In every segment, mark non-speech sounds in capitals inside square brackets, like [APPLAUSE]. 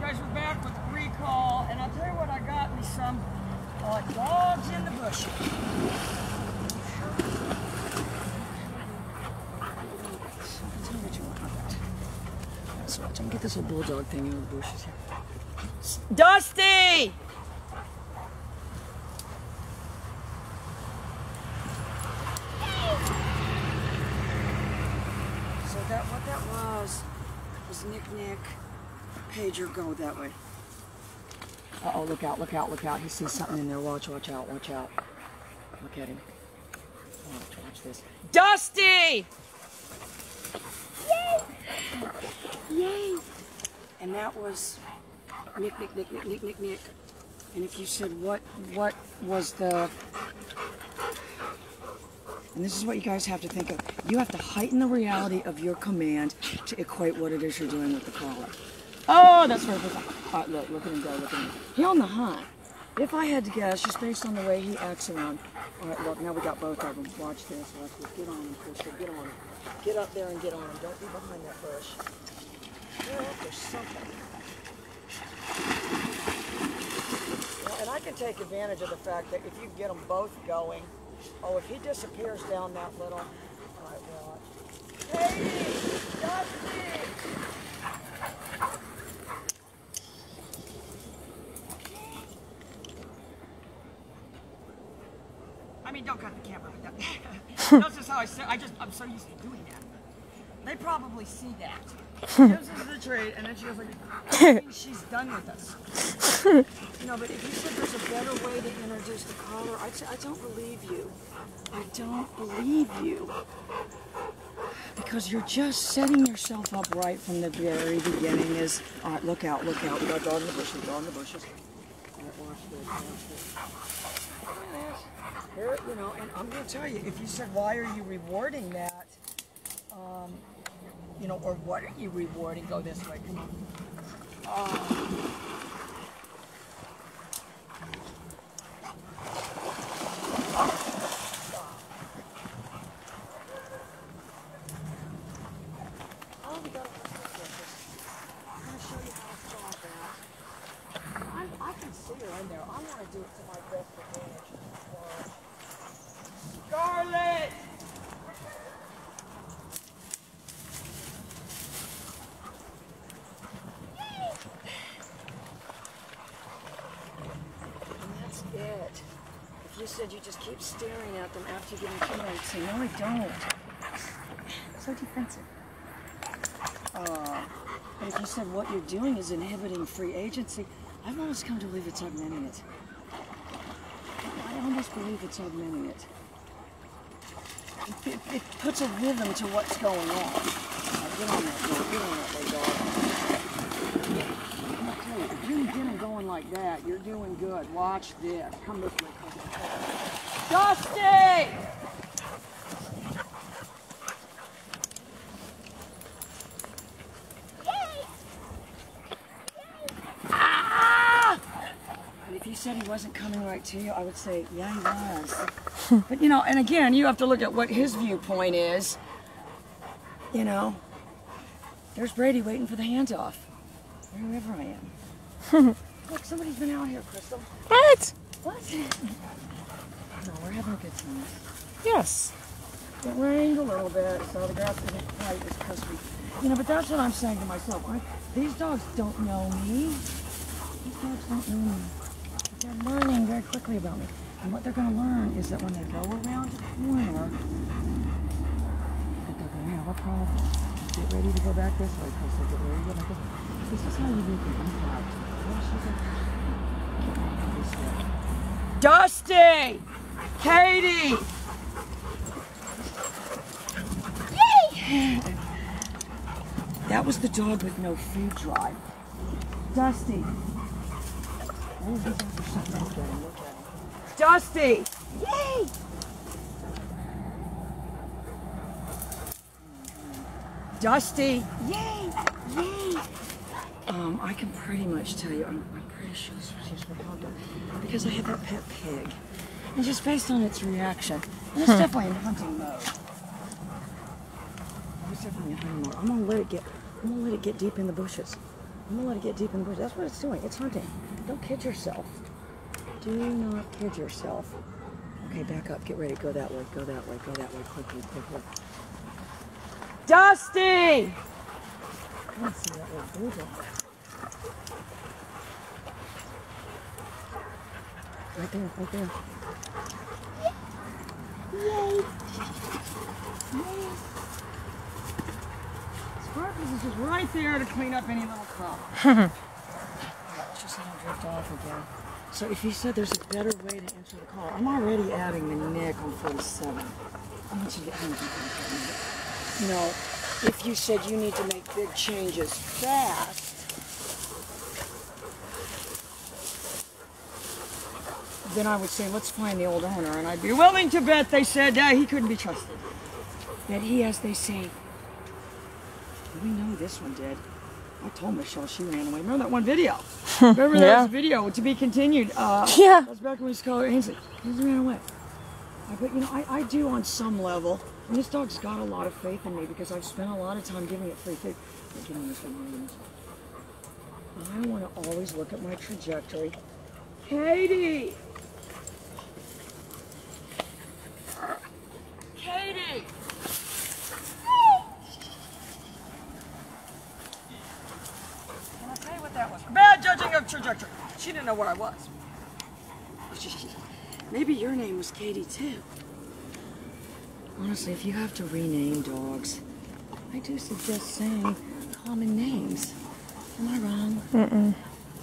guys we're back with recall, and I'll tell you what, I got me some uh, dogs in the bush. Tell me what you want. So I'm gonna get this little bulldog thing in the bushes here. Dusty! So that what that was was Nick Nick. Pager, go that way. Uh oh, look out, look out, look out. He sees something in there. Watch, watch out, watch out. Look at him. Watch, watch this. Dusty! Yay! Yay! And that was Nick, Nick, Nick, Nick, Nick, Nick, Nick. And if you said what, what was the and this is what you guys have to think of. You have to heighten the reality of your command to equate what it is you're doing with the collar. Oh, that's. All right, look, look at him go, look at him. He on the hunt. If I had to guess, just based on the way he acts around. All right, look, now we got both of them. Watch this, watch this. Get on him, Crystal, get on him. Get up there and get on him. Don't be behind that bush. There's something. And I can take advantage of the fact that if you get them both going, oh, if he disappears down that little, all right, watch. Hey, Dusty! Mean, don't cut the camera. That's just how I. I just, I'm so used to doing that. They probably see that. Gives us the trade, and then she goes like, I she's done with us. You know, but if you said there's a better way to introduce the collar, I'd I don't believe you. I don't believe you. Because you're just setting yourself up right from the very beginning is, all right, look out, look out. We got dog in the bushes, dog in the bushes. All right, watch this, watch this. Look at this. Here, you know, and I'm going to tell you, if you said, why are you rewarding that? Um, you know, or what are you rewarding? Go this way, come on. Uh, that. I'm, can see her in there. I'm going to do it to my best advantage. Scarlet! That's it. If you said you just keep staring at them after you give them two I'd say, no, I don't. So defensive. Uh, but if you said what you're doing is inhibiting free agency, I've almost come to believe it's augmenting it. I almost believe it's augmenting it. It, it, puts a rhythm to what's going on. Now, get on that dog. Get on that dog. I'm you, if get him going like that, you're doing good. Watch this. Come this way. Dusty! Ah! And if you said he wasn't coming right to you, I would say, yeah, he was. [LAUGHS] but you know, and again, you have to look at what his viewpoint is. You know, there's Brady waiting for the handoff. Wherever I am. [LAUGHS] Look, somebody's been out here, Crystal. What? What? [LAUGHS] No, we're having a good time. Yes. It rained a little bit, so the grass isn't quite as crispy. You know, but that's what I'm saying to myself. These dogs don't know me. These dogs don't know me. They're learning very quickly about me. And what they're going to learn is that when they go around the corner, that they're going to have a problem. Get ready to go back this way, Crystal. Get ready to go back this way. This is how you make the. Dusty! Katie! Yay! That was the dog with no food drive. Dusty. Dusty! Yay! Dusty! Yay! Yay! Um, I can pretty much tell you, I'm, I'm pretty sure she's from hot dog because I have that pet pig. And just based on its reaction, and it's [LAUGHS] definitely in hunting mode. It's definitely in hunting mode. I'm gonna let it get, I'm gonna let it get deep in the bushes. I'm gonna let it get deep in the bush. That's what it's doing. It's hunting. Don't kid yourself. Do not kid yourself. Okay, back up. Get ready. Go that way. Go that way. Go that way. Quickly, quickly. Dusty! I don't see that little dog. Right there, right there. Yay! Yay! Sparkles is just right there to clean up any little crop. Alright, [LAUGHS] let's just let him drift off again. So if you said there's a better way to answer the call, I'm already adding the Nick on 47. I want you to get home You know, if you said you need to make big changes fast, then I would say, let's find the old owner. And I'd be willing to bet they said uh, he couldn't be trusted. That he, as they say, we know this one did. I told Michelle she ran away. Remember that one video? [LAUGHS] Remember that Yeah. a video to be continued. Uh, Yeah. That was back when we used to call her Ainsley. Ainsley ran away. I, but you know, I, I do on some level. And this dog's got a lot of faith in me because I've spent a lot of time giving it free food. I'm giving this one names. I want to always look at my trajectory. Katie! Can I tell you what that was? Bad judging of trajectory. She didn't know where I was. [LAUGHS] Maybe your name was Katie too. Honestly, if you have to rename dogs, I do suggest saying common names. Am I wrong? Mm-mm.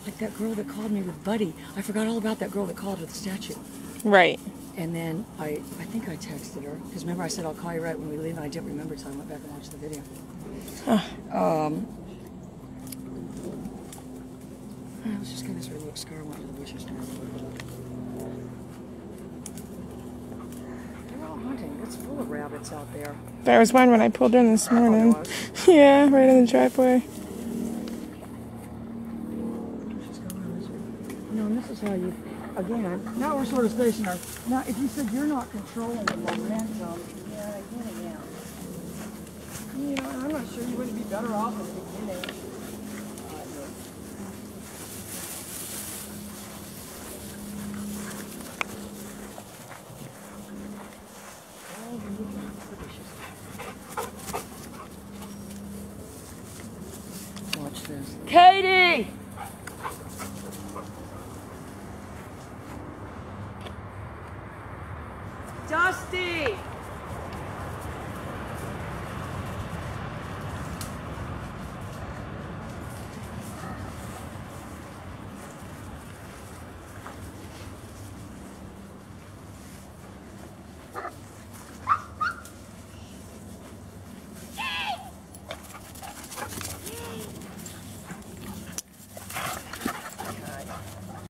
Like that girl that called me with Buddy. I forgot all about that girl that called with the statue. Right. And then I, I think I texted her because remember I said I'll call you right when we leave, and I didn't remember, so I went back and watched the video. Um, I was just gonna sort of look scar went to the butcher's store. They're all hunting. It's full of rabbits out there. There was one when I pulled in this morning. was? [LAUGHS] Yeah, right in the driveway. Let's just go around this. You know, and this is how you, again, now we're sort of stationary. Now, if you said you're not controlling the momentum, yeah, yeah, yeah. You know, I'm not sure you wouldn't be better off at the beginning. 50.